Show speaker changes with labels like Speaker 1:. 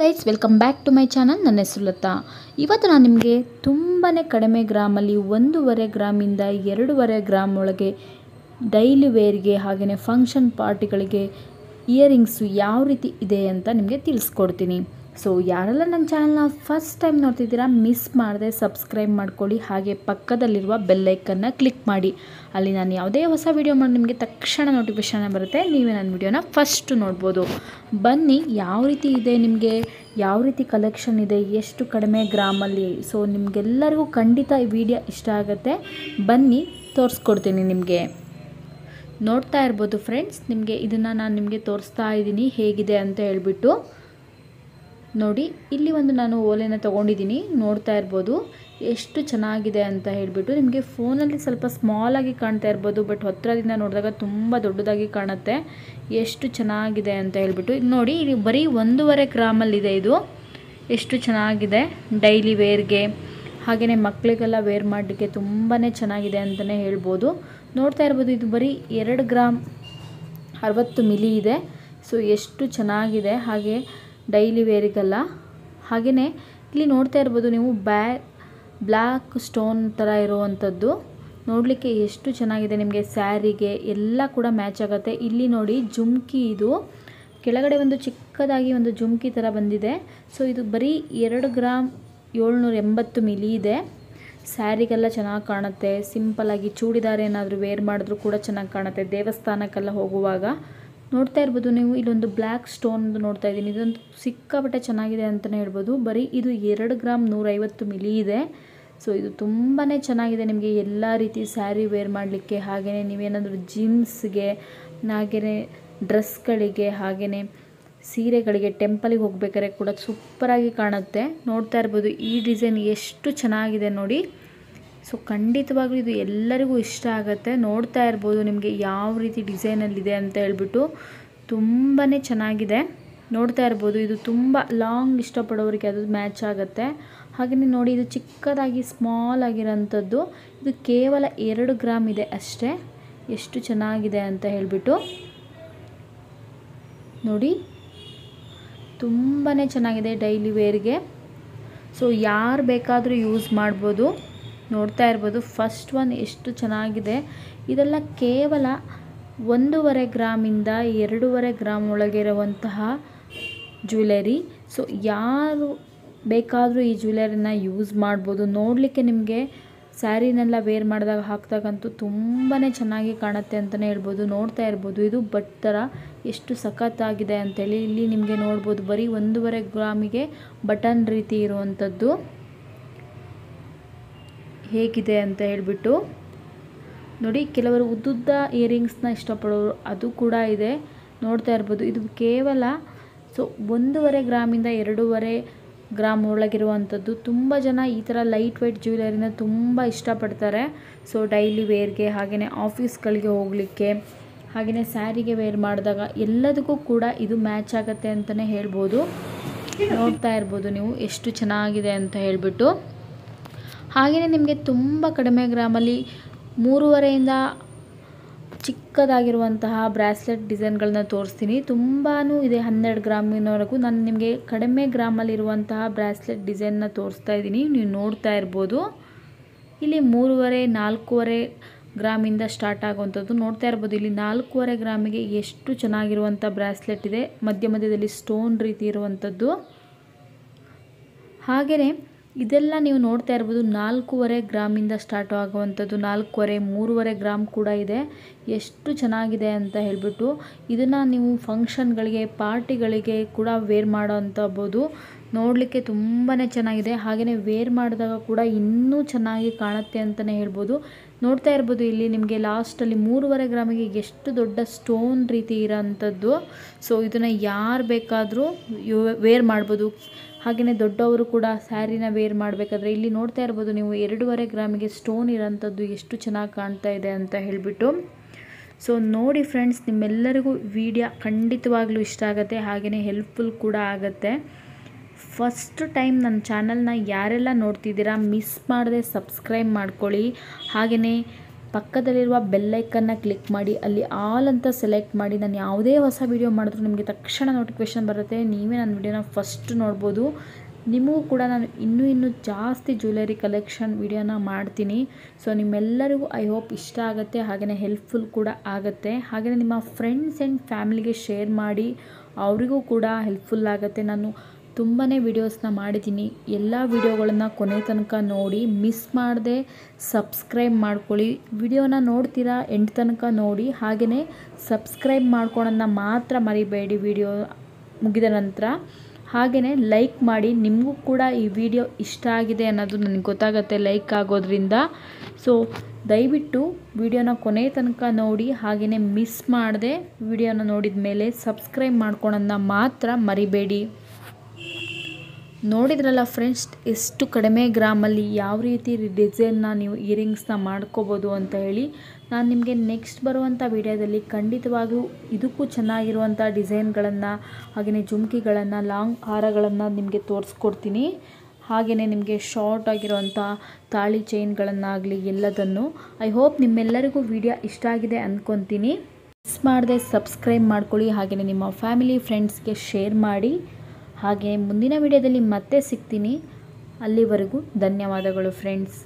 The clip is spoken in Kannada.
Speaker 1: Guys, welcome back to my channel. ನನ್ನ ಹೆಸರು ಲತಾ. ಇವತ್ತು ನಾನು ನಿಮಗೆ ತುಂಬಾ ಕಡಿಮೆ ಗ್ರಾಮಲ್ಲಿ ಒಂದೂವರೆ ಗ್ರಾಮಿಂದ ಎರಡೂವರೆ ಗ್ರಾಮ್ ಒಳಗೆ ಡೈಲಿ ವೇರ್ಗೆ ಹಾಗೆಯೇ ಫಂಕ್ಷನ್ ಪಾರ್ಟಿಗಳಿಗೆ ಇಯರಿಂಗ್ಸು ಯಾವ ರೀತಿ ಇದೆ ಅಂತ ನಿಮಗೆ ತಿಳಿಸ್ಕೊಡ್ತೀನಿ. ಸೊ ಯಾರೆಲ್ಲ ನನ್ನ ಚಾನಲ್ನ ಫಸ್ಟ್ ಟೈಮ್ ನೋಡ್ತಿದ್ದೀರಾ ಮಿಸ್ ಮಾಡದೆ ಸಬ್ಸ್ಕ್ರೈಬ್ ಮಾಡ್ಕೊಳ್ಳಿ. ಹಾಗೆ ಪಕ್ಕದಲ್ಲಿರುವ ಬೆಲ್ಲೈಕನ್ನು ಕ್ಲಿಕ್ ಮಾಡಿ. ಅಲ್ಲಿ ನಾನು ಯಾವುದೇ ಹೊಸ ವೀಡಿಯೋ ಮಾಡಿ ನಿಮಗೆ ತಕ್ಷಣ ನೋಟಿಫಿಕೇಶನ್ ಬರುತ್ತೆ. ನೀವೇ ನನ್ನ ವಿಡಿಯೋನ ಫಸ್ಟು ನೋಡ್ಬೋದು. ಬನ್ನಿ, ಯಾವ ರೀತಿ ಇದೆ ನಿಮಗೆ, ಯಾವ ರೀತಿ ಕಲೆಕ್ಷನ್ ಇದೆ, ಎಷ್ಟು ಕಡಿಮೆ ಗ್ರಾಮಲ್ಲಿ ಸೊ ನಿಮಗೆಲ್ಲರಿಗೂ ಖಂಡಿತ ಈ ವಿಡಿಯೋ ಇಷ್ಟ ಆಗುತ್ತೆ. ಬನ್ನಿ, ತೋರಿಸ್ಕೊಡ್ತೀನಿ ನಿಮಗೆ. ನೋಡ್ತಾ ಇರ್ಬೋದು ಫ್ರೆಂಡ್ಸ್ ನಿಮಗೆ ಇದನ್ನು ನಾನು ನಿಮಗೆ ತೋರಿಸ್ತಾ ಇದ್ದೀನಿ. ಹೇಗಿದೆ ಅಂತ ಹೇಳ್ಬಿಟ್ಟು. ನೋಡಿ, ಇಲ್ಲಿ ಒಂದು ನಾನು ಓಲೆನ ತೊಗೊಂಡಿದ್ದೀನಿ, ನೋಡ್ತಾ ಇರ್ಬೋದು. ಎಷ್ಟು ಚೆನ್ನಾಗಿದೆ ಅಂತ ಹೇಳಿಬಿಟ್ಟು ನಿಮಗೆ ಫೋನಲ್ಲಿ ಸ್ವಲ್ಪ ಸ್ಮಾಲಾಗಿ ಕಾಣ್ತಾ ಇರ್ಬೋದು ಬಟ್ ಹತ್ತಿರದಿಂದ ನೋಡಿದಾಗ ತುಂಬ ದೊಡ್ಡದಾಗಿ ಕಾಣುತ್ತೆ. ಎಷ್ಟು ಚೆನ್ನಾಗಿದೆ ಅಂತ ಹೇಳಿಬಿಟ್ಟು. ಇದು ನೋಡಿ, ಇಲ್ಲಿ ಬರೀ ಒಂದೂವರೆ ಗ್ರಾಮಲ್ಲಿದೆ ಇದು. ಎಷ್ಟು ಚೆನ್ನಾಗಿದೆ. ಡೈಲಿ ವೇರ್ಗೆ ಹಾಗೆಯೇ ಮಕ್ಕಳಿಗೆಲ್ಲ ವೇರ್ ಮಾಡಲಿಕ್ಕೆ ತುಂಬಾ ಚೆನ್ನಾಗಿದೆ ಅಂತಲೇ ಹೇಳ್ಬೋದು. ನೋಡ್ತಾ ಇರ್ಬೋದು, ಇದು ಬರೀ ಎರಡು ಗ್ರಾಮ್ ಅರವತ್ತು ಮಿಲಿ ಇದೆ. ಸೊ ಎಷ್ಟು ಚೆನ್ನಾಗಿದೆ. ಹಾಗೆ ಡೈಲಿ ವೇರಿಗೆಲ್ಲ. ಹಾಗೆಯೇ ಇಲ್ಲಿ ನೋಡ್ತಾ ಇರ್ಬೋದು ನೀವು ಬ್ಯಾ, ಬ್ಲ್ಯಾಕ್ ಸ್ಟೋನ್ ಥರ ಇರುವಂಥದ್ದು. ನೋಡಲಿಕ್ಕೆ ಎಷ್ಟು ಚೆನ್ನಾಗಿದೆ ನಿಮಗೆ ಸ್ಯಾರಿಗೆ ಎಲ್ಲ ಕೂಡ ಮ್ಯಾಚ್ ಆಗುತ್ತೆ. ಇಲ್ಲಿ ನೋಡಿ ಜುಮ್ಕಿ ಇದು. ಕೆಳಗಡೆ ಒಂದು ಚಿಕ್ಕದಾಗಿ ಒಂದು ಜುಮ್ಕಿ ಥರ ಬಂದಿದೆ. ಸೊ ಇದು ಬರೀ ಎರಡು ಗ್ರಾಮ್ ಏಳ್ನೂರ ಎಂಬತ್ತು ಮಿಲಿ ಇದೆ. ಸ್ಯಾರಿಗೆಲ್ಲ ಚೆನ್ನಾಗಿ ಕಾಣುತ್ತೆ. ಸಿಂಪಲ್ಲಾಗಿ ಚೂಡಿದಾರ್ ಏನಾದರೂ ವೇರ್ ಮಾಡಿದ್ರೂ ಕೂಡ ಚೆನ್ನಾಗಿ ಕಾಣುತ್ತೆ. ದೇವಸ್ಥಾನಕ್ಕೆಲ್ಲ ಹೋಗುವಾಗ. ನೋಡ್ತಾ ಇರ್ಬೋದು ನೀವು, ಇಲ್ಲೊಂದು ಬ್ಲ್ಯಾಕ್ ಸ್ಟೋನ್ ನೋಡ್ತಾ ಇದ್ದೀನಿ. ಇದೊಂದು ಸಿಕ್ಕಾಪಟ್ಟೆ ಚೆನ್ನಾಗಿದೆ ಅಂತಲೇ ಹೇಳ್ಬೋದು. ಬರೀ ಇದು ಎರಡು ಗ್ರಾಮ್ ನೂರೈವತ್ತು ಮಿಲಿ ಇದೆ. ಸೊ ಇದು ತುಂಬಾ ಚೆನ್ನಾಗಿದೆ ನಿಮಗೆ ಎಲ್ಲ ರೀತಿ ಸ್ಯಾರಿ ವೇರ್ ಮಾಡಲಿಕ್ಕೆ. ಹಾಗೆಯೇ ನೀವೇನಾದರೂ ಜೀನ್ಸ್ಗೆ ಹಾಗೆಯೇ ಡ್ರೆಸ್ಗಳಿಗೆ ಹಾಗೆಯೇ ಸೀರೆಗಳಿಗೆ ಟೆಂಪಲಿಗೆ ಹೋಗ್ಬೇಕಾದ್ರೆ ಕೂಡ ಸೂಪರಾಗಿ ಕಾಣುತ್ತೆ. ನೋಡ್ತಾ ಇರ್ಬೋದು ಈ ಡಿಸೈನ್ ಎಷ್ಟು ಚೆನ್ನಾಗಿದೆ ನೋಡಿ. ಸೊ ಖಂಡಿತವಾಗ್ಲೂ ಇದು ಎಲ್ಲರಿಗೂ ಇಷ್ಟ ಆಗುತ್ತೆ. ನೋಡ್ತಾ ಇರ್ಬೋದು ನಿಮಗೆ ಯಾವ ರೀತಿ ಡಿಸೈನಲ್ಲಿದೆ ಅಂತ ಹೇಳ್ಬಿಟ್ಟು. ತುಂಬಾ ಚೆನ್ನಾಗಿದೆ. ನೋಡ್ತಾ ಇರ್ಬೋದು ಇದು ತುಂಬ ಲಾಂಗ್ ಇಷ್ಟಪಡೋರಿಗೆ ಅದು ಮ್ಯಾಚ್ ಆಗುತ್ತೆ. ಹಾಗೆಯೇ ನೋಡಿ ಇದು ಚಿಕ್ಕದಾಗಿ ಸ್ಮಾಲ್ ಆಗಿರೋಂಥದ್ದು. ಇದು ಕೇವಲ ಎರಡು ಗ್ರಾಮ್ ಇದೆ ಅಷ್ಟೇ. ಎಷ್ಟು ಚೆನ್ನಾಗಿದೆ ಅಂತ ಹೇಳಿಬಿಟ್ಟು. ನೋಡಿ. ತುಂಬಾ ಚೆನ್ನಾಗಿದೆ ಡೈಲಿ ವೇರ್ಗೆ ಸೊ ಯಾರು ಬೇಕಾದರೂ ಯೂಸ್ ಮಾಡ್ಬೋದು. ನೋಡ್ತಾ ಇರ್ಬೋದು. ಫಸ್ಟ್ ಒನ್ ಎಷ್ಟು ಚೆನ್ನಾಗಿದೆ. ಇದೆಲ್ಲ ಕೇವಲ ಒಂದೂವರೆ ಗ್ರಾಮಿಂದ ಎರಡೂವರೆ ಗ್ರಾಮ್ ಒಳಗಿರುವಂತಹ ಜ್ಯುವೆಲರಿ ಸೊ ಯಾರು ಬೇಕಾದರೂ ಈ ಜ್ಯುವೆಲರಿನ ಯೂಸ್ ಮಾಡ್ಬೋದು. ನೋಡಲಿಕ್ಕೆ ನಿಮಗೆ ಸ್ಯಾರಿನೆಲ್ಲ ವೇರ್ ಮಾಡಿದಾಗ ಹಾಕಿದಾಗಂತೂ ತುಂಬಾ ಚೆನ್ನಾಗಿ ಕಾಣುತ್ತೆ ಅಂತಲೇ ಹೇಳ್ಬೋದು. ನೋಡ್ತಾ ಇರ್ಬೋದು. ಇದು ಬಟ್ ಥರ ಎಷ್ಟು ಸಖತ್ತಾಗಿದೆ ಅಂಥೇಳಿ ಇಲ್ಲಿ ನಿಮಗೆ ನೋಡ್ಬೋದು. ಬರೀ ಒಂದೂವರೆ ಗ್ರಾಮಿಗೆ ಬಟನ್ ರೀತಿ ಇರುವಂಥದ್ದು. ಹೇಗಿದೆ ಅಂತ ಹೇಳಿಬಿಟ್ಟು, ನೋಡಿ, ಕೆಲವರು ಉದ್ದುದ್ದ ಇಯರಿಂಗ್ಸ್ನ ಇಷ್ಟಪಡೋರು ಅದು ಕೂಡ ಇದೆ. ನೋಡ್ತಾ ಇರ್ಬೋದು, ಇದು ಕೇವಲ ಸೊ ಒಂದೂವರೆ ಗ್ರಾಮಿಂದ ಎರಡೂವರೆ ಗ್ರಾಮ್ ಒಳಗಿರುವಂಥದ್ದು. ತುಂಬ ಜನ ಈ ಥರ ಲೈಟ್ ವೈಟ್ ಜ್ಯುವೆಲರಿನ ತುಂಬ ಇಷ್ಟಪಡ್ತಾರೆ. ಸೊ ಡೈಲಿ ವೇರ್ಗೆ ಹಾಗೆಯೇ ಆಫೀಸ್ಗಳಿಗೆ ಹೋಗಲಿಕ್ಕೆ ಹಾಗೆಯೇ ಸ್ಯಾರಿಗೆ ವೇರ್ ಮಾಡಿದಾಗ ಎಲ್ಲದಕ್ಕೂ ಕೂಡ ಇದು ಮ್ಯಾಚ್ ಆಗುತ್ತೆ ಅಂತಲೇ ಹೇಳ್ಬೋದು. ನೋಡ್ತಾ ಇರ್ಬೋದು ನೀವು ಎಷ್ಟು ಚೆನ್ನಾಗಿದೆ ಅಂತ ಹೇಳಿಬಿಟ್ಟು. ಹಾಗೆಯೇ ನಿಮಗೆ ತುಂಬ ಕಡಿಮೆ ಗ್ರಾಮಲ್ಲಿ ಮೂರುವರೆಯಿಂದ ಚಿಕ್ಕದಾಗಿರುವಂತಹ ಬ್ರಾಸ್ಲೆಟ್ ಡಿಸೈನ್ಗಳನ್ನ ತೋರಿಸ್ತೀನಿ. ತುಂಬಾ ಇದೆ ಹನ್ನೆರಡು ಗ್ರಾಮಿನವರೆಗೂ. ನಾನು ನಿಮಗೆ ಕಡಿಮೆ ಗ್ರಾಮಲ್ಲಿರುವಂತಹ ಬ್ರಾಸ್ಲೆಟ್ ಡಿಸೈನ್ನ ತೋರಿಸ್ತಾ ಇದ್ದೀನಿ. ನೀವು ನೋಡ್ತಾ ಇರ್ಬೋದು. ಇಲ್ಲಿ ಮೂರುವರೆ, ನಾಲ್ಕೂವರೆ ಗ್ರಾಮಿಂದ ಸ್ಟಾರ್ಟ್ ಆಗುವಂಥದ್ದು ನೋಡ್ತಾ ಇರ್ಬೋದು. ಇಲ್ಲಿ ನಾಲ್ಕೂವರೆ ಗ್ರಾಮಿಗೆ ಎಷ್ಟು ಚೆನ್ನಾಗಿರುವಂಥ ಬ್ರಾಸ್ಲೆಟ್ ಇದೆ. ಮಧ್ಯ ಮಧ್ಯದಲ್ಲಿ ಸ್ಟೋನ್ ರೀತಿ ಇರುವಂಥದ್ದು. ಹಾಗೆಯೇ ಇದೆಲ್ಲ ನೀವು ನೋಡ್ತಾ ಇರ್ಬೋದು, ನಾಲ್ಕೂವರೆ ಗ್ರಾಮಿಂದ ಸ್ಟಾರ್ಟ್ ಆಗುವಂಥದ್ದು, ನಾಲ್ಕೂವರೆ, ಮೂರುವರೆ ಗ್ರಾಮ್ ಕೂಡ ಇದೆ. ಎಷ್ಟು ಚೆನ್ನಾಗಿದೆ ಅಂತ ಹೇಳಿಬಿಟ್ಟು ಇದನ್ನು ನೀವು ಫಂಕ್ಷನ್ಗಳಿಗೆ ಪಾರ್ಟಿಗಳಿಗೆ ಕೂಡ ವೇರ್ ಮಾಡೋವಂಥಬೋದು. ನೋಡಲಿಕ್ಕೆ ತುಂಬಾ ಚೆನ್ನಾಗಿದೆ. ಹಾಗೆಯೇ ವೇರ್ ಮಾಡಿದಾಗ ಕೂಡ ಇನ್ನೂ ಚೆನ್ನಾಗಿ ಕಾಣುತ್ತೆ ಅಂತಲೇ ಹೇಳ್ಬೋದು. ನೋಡ್ತಾ ಇರ್ಬೋದು, ಇಲ್ಲಿ ನಿಮಗೆ ಲಾಸ್ಟಲ್ಲಿ ಮೂರುವರೆ ಗ್ರಾಮಿಗೆ ಎಷ್ಟು ದೊಡ್ಡ ಸ್ಟೋನ್ ರೀತಿ ಇರೋಂಥದ್ದು. ಸೊ ಇದನ್ನು ಯಾರು ಬೇಕಾದರೂ ವೇರ್ ಮಾಡ್ಬೋದು. ಹಾಗೆಯೇ ದೊಡ್ಡವರು ಕೂಡ ಸ್ಯಾರಿನ ವೇರ್ ಮಾಡಬೇಕಾದ್ರೆ ಇಲ್ಲಿ ನೋಡ್ತಾ ಇರ್ಬೋದು ನೀವು ಎರಡೂವರೆ ಗ್ರಾಮಿಗೆ ಸ್ಟೋನ್ ಇರೋಂಥದ್ದು ಎಷ್ಟು ಚೆನ್ನಾಗಿ ಕಾಣ್ತಾ ಇದೆ ಅಂತ ಹೇಳಿಬಿಟ್ಟು. ಸೊ ನೋಡಿ ಫ್ರೆಂಡ್ಸ್ ನಿಮ್ಮೆಲ್ಲರಿಗೂ ವಿಡಿಯೋ ಖಂಡಿತವಾಗ್ಲೂ ಇಷ್ಟ ಆಗುತ್ತೆ ಹಾಗೆಯೇ ಹೆಲ್ಪ್ಫುಲ್ ಕೂಡ ಆಗುತ್ತೆ. ಫಸ್ಟ್ ಟೈಮ್ ನನ್ನ ಚಾನಲ್ನ ಯಾರೆಲ್ಲ ನೋಡ್ತಿದ್ದೀರಾ ಮಿಸ್ ಮಾಡದೆ ಸಬ್ಸ್ಕ್ರೈಬ್ ಮಾಡ್ಕೊಳ್ಳಿ. ಹಾಗೆಯೇ ಪಕ್ಕದಲ್ಲಿರುವ ಬೆಲ್ಲೈಕನ್ನ ಕ್ಲಿಕ್ ಮಾಡಿ, ಅಲ್ಲಿ ಆಲ್ ಅಂತ ಸೆಲೆಕ್ಟ್ ಮಾಡಿ, ನಾನು ಯಾವುದೇ ಹೊಸ ವೀಡಿಯೋ ಮಾಡಿದ್ರು ನಿಮಗೆ ತಕ್ಷಣ ನೋಟಿಫಿಕೇಷನ್ ಬರುತ್ತೆ. ನೀವೇ ನನ್ನ ವಿಡಿಯೋನ ಫಸ್ಟ್ ನೋಡ್ಬೋದು. ನಿಮಗೂ ಕೂಡ ನಾನು ಇನ್ನೂ ಇನ್ನೂ ಜಾಸ್ತಿ ಜ್ಯುವೆಲರಿ ಕಲೆಕ್ಷನ್ ವಿಡಿಯೋನ ಮಾಡ್ತೀನಿ. ಸೊ ನಿಮ್ಮೆಲ್ಲರಿಗೂ ಐ ಹೋಪ್ ಇಷ್ಟ ಆಗುತ್ತೆ ಹಾಗೆಯೇ ಹೆಲ್ಪ್ಫುಲ್ ಕೂಡ ಆಗುತ್ತೆ. ಹಾಗೆಯೇ ನಿಮ್ಮ ಫ್ರೆಂಡ್ಸ್ ಆ್ಯಂಡ್ ಫ್ಯಾಮಿಲಿಗೆ ಶೇರ್ ಮಾಡಿ, ಅವರಿಗೂ ಕೂಡ ಹೆಲ್ಪ್ಫುಲ್ ಆಗುತ್ತೆ. ನಾನು ತುಂಬಾ ವಿಡಿಯೋಸ್ನ ಮಾಡಿದ್ದೀನಿ. ಎಲ್ಲ ವಿಡಿಯೋಗಳನ್ನು ಕೊನೆ ತನಕ ನೋಡಿ ಮಿಸ್ ಮಾಡದೆ ಸಬ್ಸ್ಕ್ರೈಬ್ ಮಾಡ್ಕೊಳ್ಳಿ. ವಿಡಿಯೋನ ನೋಡ್ತೀರಾ ಎಂಟು ತನಕ ನೋಡಿ ಹಾಗೆಯೇ ಸಬ್ಸ್ಕ್ರೈಬ್ ಮಾಡ್ಕೊಳನ್ನ ಮಾತ್ರ ಮರಿಬೇಡಿ ವಿಡಿಯೋ ಮುಗಿದ ನಂತರ. ಹಾಗೆಯೇ ಲೈಕ್ ಮಾಡಿ, ನಿಮಗೂ ಕೂಡ ಈ ವಿಡಿಯೋ ಇಷ್ಟ ಆಗಿದೆ ಅನ್ನೋದು ನನಗೆ ಗೊತ್ತಾಗುತ್ತೆ ಲೈಕ್ ಆಗೋದ್ರಿಂದ. ಸೊ ದಯವಿಟ್ಟು ವಿಡಿಯೋನ ಕೊನೆ ತನಕ ನೋಡಿ ಹಾಗೆಯೇ ಮಿಸ್ ಮಾಡದೆ ವಿಡಿಯೋನ ನೋಡಿದ ಮೇಲೆ ಸಬ್ಸ್ಕ್ರೈಬ್ ಮಾಡ್ಕೊಳೋದನ್ನ ಮಾತ್ರ ಮರಿಬೇಡಿ. ನೋಡಿದ್ರಲ್ಲ ಫ್ರೆಂಡ್ಸ್ ಎಷ್ಟು ಕಡಿಮೆ ಗ್ರಾಮಲ್ಲಿ ಯಾವ ರೀತಿ ಡಿಸೈನ್ನ ನೀವು ಇಯರಿಂಗ್ಸ್ನ ಮಾಡ್ಕೋಬೋದು ಅಂತ ಹೇಳಿ ನಾನು ನಿಮಗೆ ನೆಕ್ಸ್ಟ್ ಬರುವಂಥ ವಿಡಿಯೋದಲ್ಲಿ ಖಂಡಿತವಾಗಿಯೂ ಇದಕ್ಕೂ ಚೆನ್ನಾಗಿರುವಂಥ ಡಿಸೈನ್ಗಳನ್ನು ಹಾಗೆಯೇ ಜುಮ್ಕಿಗಳನ್ನು ಲಾಂಗ್ ಹಾರಗಳನ್ನು ನಿಮಗೆ ತೋರಿಸ್ಕೊಡ್ತೀನಿ. ಹಾಗೆಯೇ ನಿಮಗೆ ಶಾರ್ಟ್ ಆಗಿರುವಂಥ ತಾಳಿ ಚೈನ್ಗಳನ್ನಾಗಲಿ ಎಲ್ಲದನ್ನು. ಐ ಹೋಪ್ ನಿಮ್ಮೆಲ್ಲರಿಗೂ ವಿಡಿಯೋ ಇಷ್ಟ ಆಗಿದೆ ಅಂದ್ಕೊತೀನಿ ಮಿಸ್ ಮಾಡದೆ ಸಬ್ಸ್ಕ್ರೈಬ್ ಮಾಡ್ಕೊಳ್ಳಿ ಹಾಗೆಯೇ ನಿಮ್ಮ ಫ್ಯಾಮಿಲಿ ಫ್ರೆಂಡ್ಸ್ಗೆ ಶೇರ್ ಮಾಡಿ. ಹಾಗೆ ಮುಂದಿನ ವಿಡಿಯೋದಲ್ಲಿ ಮತ್ತೆ ಸಿಗ್ತೀನಿ. ಅಲ್ಲಿವರೆಗೂ ಧನ್ಯವಾದಗಳು ಫ್ರೆಂಡ್ಸ್